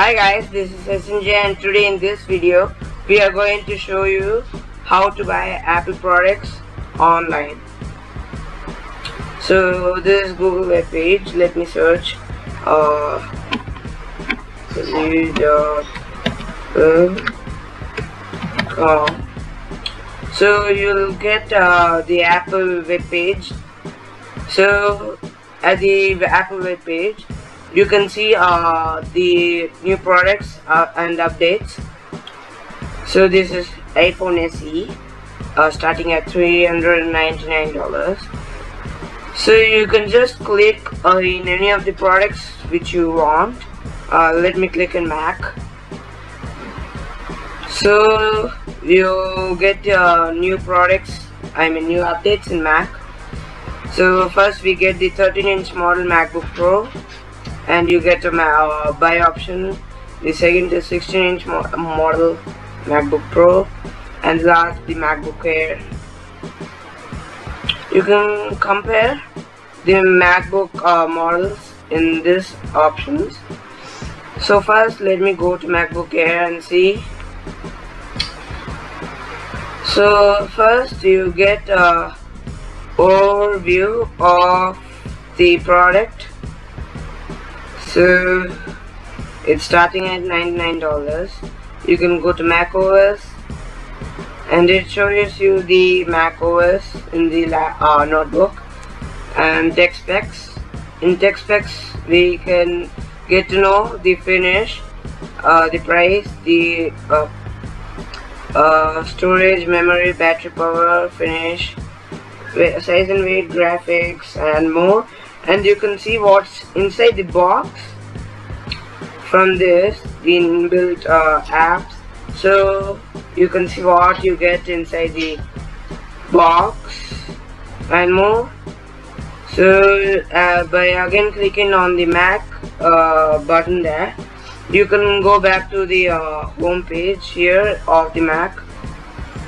Hi guys, this is S&J and today in this video we are going to show you how to buy Apple products online. So this is Google web page. Let me search uh, so you'll get uh, the Apple web page. So at the Apple web page you can see uh, the new products uh, and updates. So this is iPhone SE uh, starting at $399 so you can just click uh, in any of the products which you want. Uh, let me click in Mac. So you get uh, new products I mean new updates in Mac. So first we get the 13 inch model MacBook Pro and you get a uh, buy option. The second is 16 inch mo model MacBook Pro and last the MacBook Air. You can compare the MacBook uh, models in this options. So first let me go to MacBook Air and see. So first you get a overview of the product so it's starting at $99 you can go to Mac OS and it shows you the Mac OS in the uh, notebook and tech specs. In tech specs we can get to know the finish uh, the price the uh, uh storage memory battery power finish size and weight graphics and more and you can see what's inside the box. From this the inbuilt uh, apps. So you can see what you get inside the box and more. So uh, by again clicking on the Mac uh, button there you can go back to the uh, home page here of the Mac.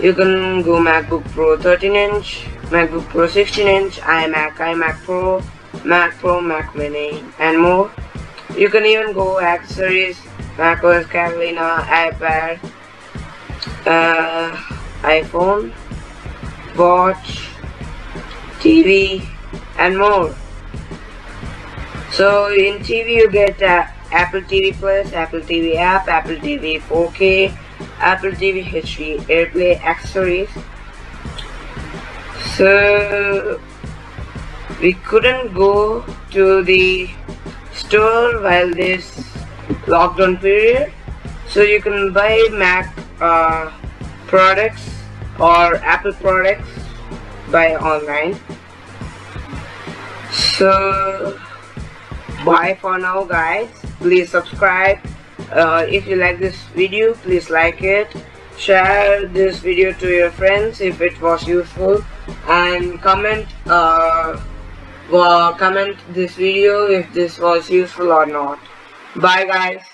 You can go MacBook Pro 13 inch MacBook Pro 16 inch iMac iMac Pro Mac Pro, Mac Mini, and more. You can even go accessories, macOS Catalina, iPad, uh, iPhone, watch, TV, and more. So in TV you get uh, Apple TV Plus, Apple TV app, Apple TV 4K, Apple TV HD, AirPlay accessories. So we couldn't go to the store while this lockdown period. So you can buy Mac uh, products or Apple products by online. So bye for now guys. Please subscribe. Uh, if you like this video please like it. Share this video to your friends if it was useful. And comment uh, comment this video if this was useful or not. Bye guys.